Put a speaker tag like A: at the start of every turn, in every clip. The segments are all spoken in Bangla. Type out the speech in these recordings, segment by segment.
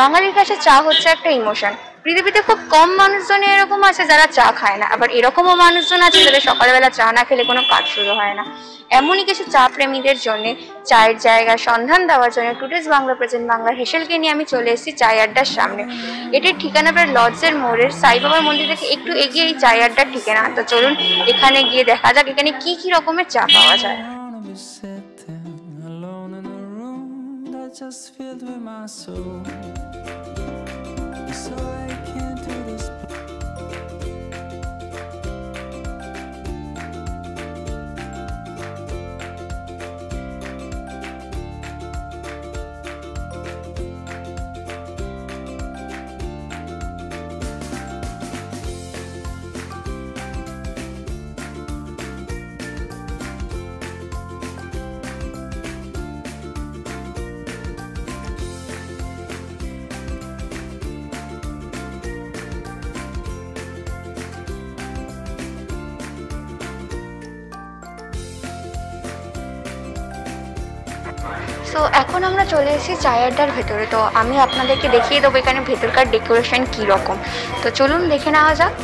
A: বাঙালির কাছে চা হচ্ছে একটা ইমোশন। পৃথিবীতে খুব কম মানুষজনই এরকম আছে যারা চা খায় না। আবার এরকমও মানুষজন আছে যাদের সকালবেলা চা না খেলে কোনো কাজ শুরু হয় না। এমনই কিছু চা প্রেমীদের জন্য চায়ের জায়গার সন্ধান দেওয়ার জন্য টুডেস বাংলা, প্রেজেন্ট বাংলার হেসেলকে নিয়ে আমি চলে এসেছি চায় আড্ডার সামনে। এটির ঠিকানা প্রায় লজের মোড়ের সাইবাবার মন্দির থেকে একটু এগিয়ে এই চায় আড্ডার ঠিকানা। তো চলুন এখানে গিয়ে দেখা যাক এখানে কি কি রকমের চা পাওয়া যায়।
B: Just filled with my soul. So
A: so এখন আমরা চলে এসেছি চায় আড্ডার ভেতরে। তো আমি আপনাদেরকে দেখিয়ে দেবো এখানে ভেতরকার ডেকোরেশন কীরকম। তো চলুন দেখে নেওয়া যাক।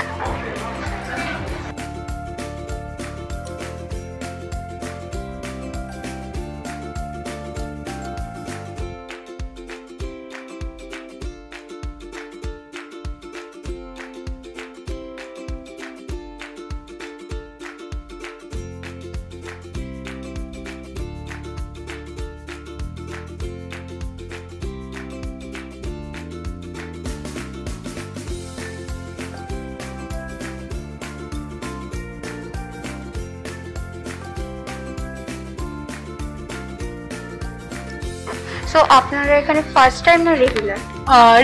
A: সো আপনারা এখানে ফার্স্ট টাইম না রেগুলার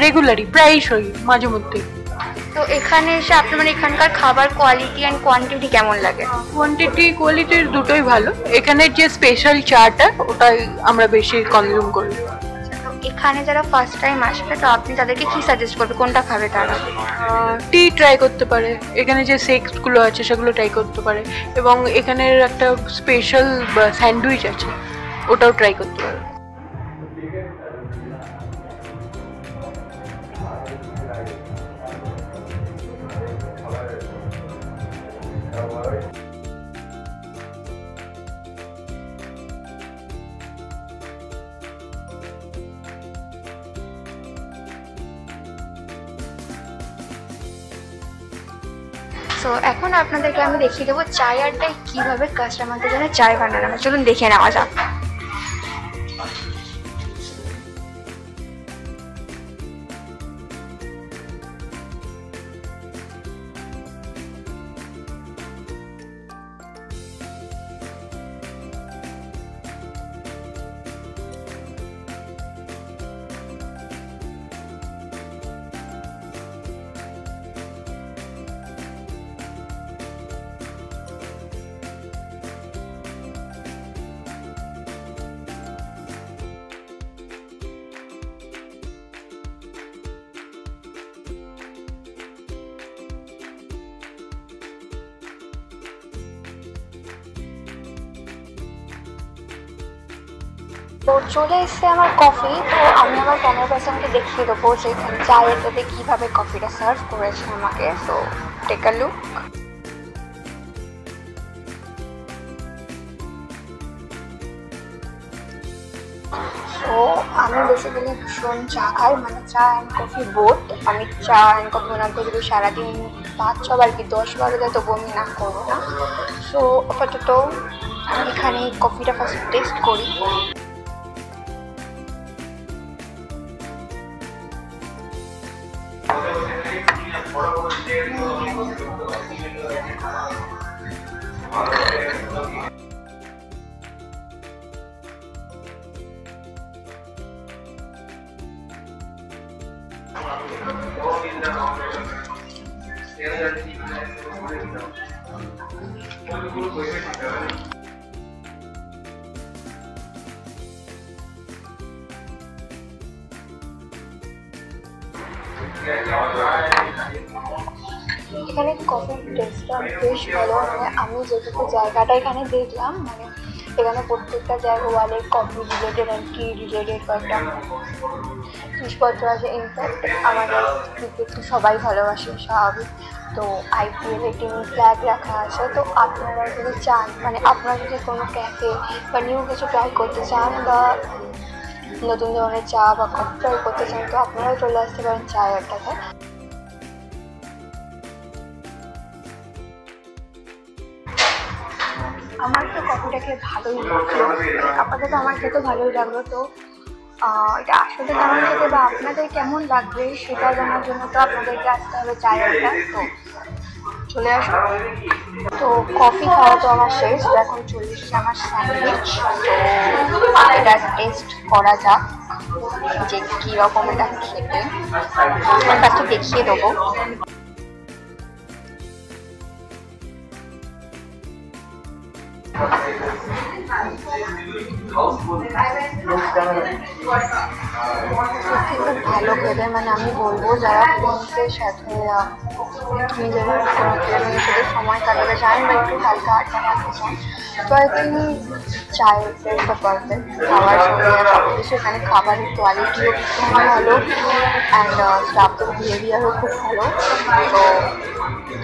C: রেগুলারই প্রায়শই মাঝে মধ্যে।
A: তো এখানে এসে আপনার মানে এখানকার খাবার কোয়ালিটি অ্যান্ড কোয়ান্টিটি কেমন লাগে?
C: কোয়ান্টিটি কোয়ালিটির দুটোই ভালো। এখানের যে স্পেশাল চাটা ওটাই আমরা বেশি কনজিউম করি।
A: এখানে যারা ফার্স্ট টাইম আসবে তো আপনি তাদেরকে কি সাজেস্ট করবে? কোনটা খাবে তারা?
C: টি ট্রাই করতে পারে। এখানে যে সেক্সগুলো আছে সেগুলো ট্রাই করতে পারে। এবং এখানের একটা স্পেশাল স্যান্ডউইচ আছে ওটাও ট্রাই করতে পারে।
A: সো এখন আপনাদেরকে আমি দেখিয়ে দেবো চায় আড্ডায় কীভাবে কাস্টমারদের জন্য চায় বানানো চলুন দেখে নেওয়া যাক। তো চলে এসছে আমার কফি তো আমি আমার পনেরো পার্সেন্টকে দেখিয়ে দেবো যে এখানে চায়ের কীভাবে কফিটা সার্ভ করেছে আমাকে। তো টেক আ লুক তো আমি বেসিক্যালি ভীষণ চা খাই মানে চা অ্যান্ড কফি বোট আমি চা অ্যান্ড কফি বানাতে যদি সারাদিন পাঁচ ছবার কি দশ বারো দেয় তবু আমি না করব না। সো আপাতত আমি এখানে কফিটা ফার্স্ট টেস্ট করি। Yeah, yeah, yeah. এখানে কফির টেস্টটা বেশ ভালো। মানে আমি যেটুকু জায়গাটা এখানে দেখলাম মানে এখানে প্রত্যেকটা জায়গা ওয়ালে কফি রিলেটেড আর কি রিলেটেড কয়েকটা জিনিসপত্র আছে। ইনফ্যাক্ট আমাদের ক্রিকেট সবাই ভালোবাসে স্বাভাবিক তো আইপিএল টিম ফ্ল্যাগ রাখা আছে। তো আপনারা যদি চান মানে আপনারা যদি কোনো ক্যাফে বা নিউ কিছু ট্রাই করতে চান বা নতুন ধরনের চা বা কফি ট্রাই করতে চান, তো আপনারাও চলে আসতে পারেন চায়ের আড্ডাতে আমার তো কফিটা খেয়ে ভালোই লাগল আপাতত আমার খেতে ভালোই লাগল, তো এটা আসলে কেমন খেতে বা আপনাদের কেমন লাগবে সেটা জানার জন্য তো আপনাদেরকে আসতে হবে আড্ডা তো চলে আসো তো কফি খাওয়া তো আমার শেষ, তো এখন চলে এসেছে আমার স্যান্ডউইচ। তো এটা টেস্ট করা যাক যে কীরকম এটা খেতে। আমি ফার্স্টে দেখিয়ে দেবো। সত্যি খুব ভালো খেতে মানে আমি বলব যারা ফ্রেন্ডসদের সাথে আহ, নিজেদের কোনো সাথে সময় কাটাতে চান বা একটু হালকা আড্ডা চান তো আই থিঙ্ক খাবার সঙ্গে এখানে খাবারের কোয়ালিটিও খুবই ভালো অ্যান্ড স্টাফদের বিহেভিয়ারও খুব ভালো। তো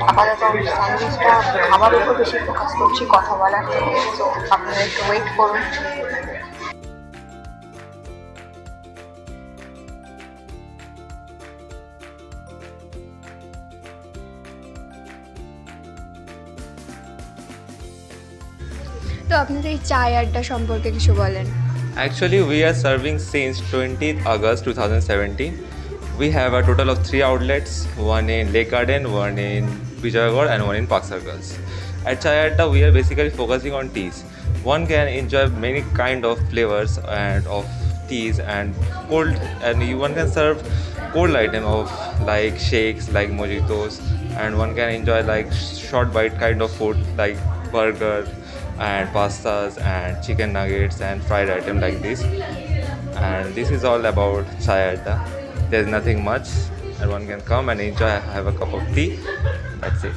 A: আপাতত আমি স্যান্ডউইচটা খাবার উপর বেশি ফোকাস করছি কথা বলার থেকে। তো আপনারা একটু ওয়েট করুন। একটু আপনার এই চায় আড্ডা সম্পর্কে কিছু বলেন?
D: Actually we are serving since twenty August two thousand seventeen we have a total of three outlets one in Lake Garden one in Bijoygarh and one in Park Circus at Chai Adda we are basically focusing on teas one can enjoy many kind of flavours and of teas and cold and you one can serve cold item of like shakes like mojitos and one can enjoy like short bite kind of food like burger and pastas and chicken nuggets and fried item like this and this is all about chai adda there's nothing much and one can come and enjoy have a cup of tea that's it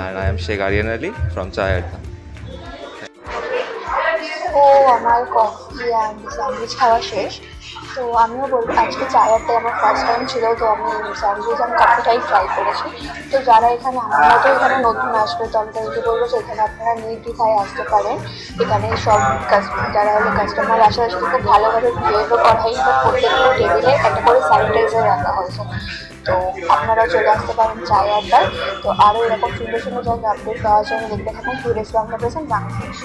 D: and i am Sheikh Aryan Ali from chai adda
A: ও আমার কফি অ্যান্ড স্যান্ডউইচ খাওয়া শেষ তো আমিও বলব, আজকে চায়ারটাই আমার ফার্স্ট টাইম ছিল, তো আমি স্যান্ডউইচ আর কফিটাই ট্রাই করেছি। তো যারা এখানে আমার মতো এখানে নতুন আসবে, তো আমি তাদেরকে বলব যে এখানে আপনারা নির্দ্বিধায় আসতে পারেন। এখানে সব যারা হলো কাস্টমার আসে তাদের সাথে খুব ভালোভাবে বিহেভও করা হয় বা প্রত্যেকটা টেবিলে একটা করে স্যানিটাইজার রাখা হয়েছে তো আপনারাও চলে আসতে পারেন চায় আড্ডায় তো আরও এরকম সুন্দর সুন্দর জায়গা আপডেট পাওয়ার জন্য দেখতে থাকুন। Tourist Bangla present Bangladesh